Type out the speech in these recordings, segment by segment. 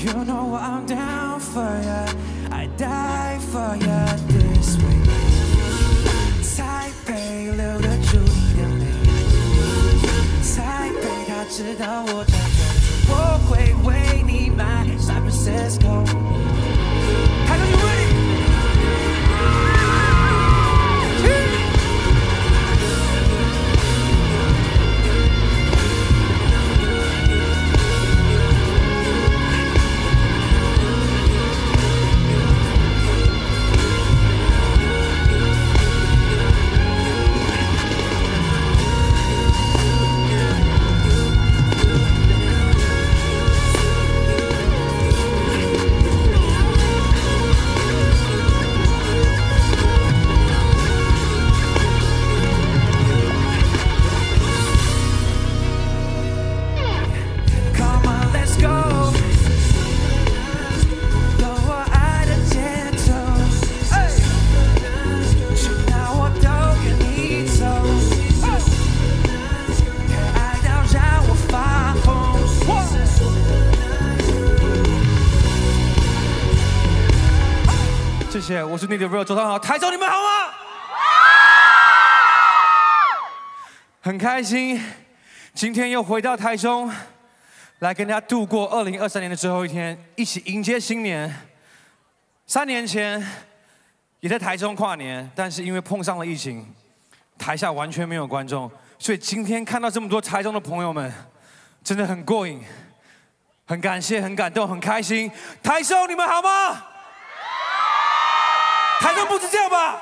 You know I'm down for ya, I die for ya this way。台北留得住你的美，台北他知道我在这，我会为你买 San Francisco。台中，你 ready？Come on, 谢谢，我是你的 real 周汤豪，台中你们好吗？很开心，今天又回到台中。来跟大家度过二零二三年的最后一天，一起迎接新年。三年前也在台中跨年，但是因为碰上了疫情，台下完全没有观众，所以今天看到这么多台中的朋友们，真的很过瘾，很感谢，很感动，很开心。台中你们好吗？台中不是这样吧？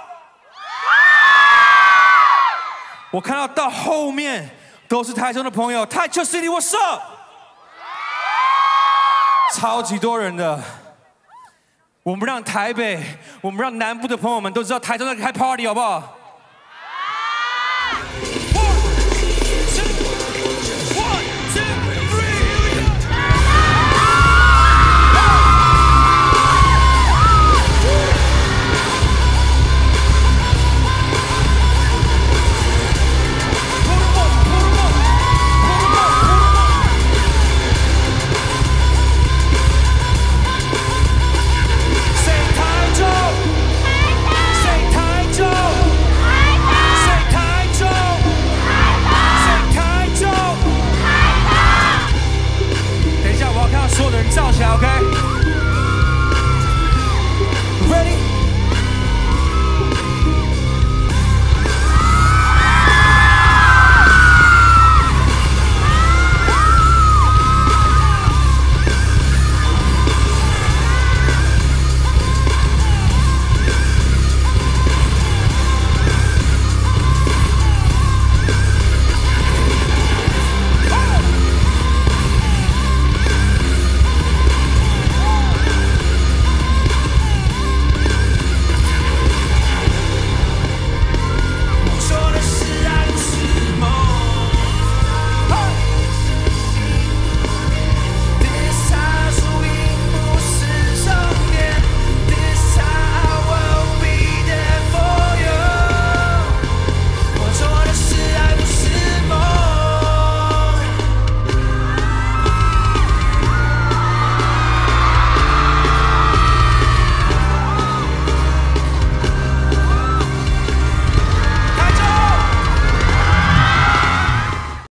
我看到到后面都是台中的朋友，台球 City，What's up？超级多人的。我们让台北，我们让南部的朋友们都知道台中在开 party，好不好？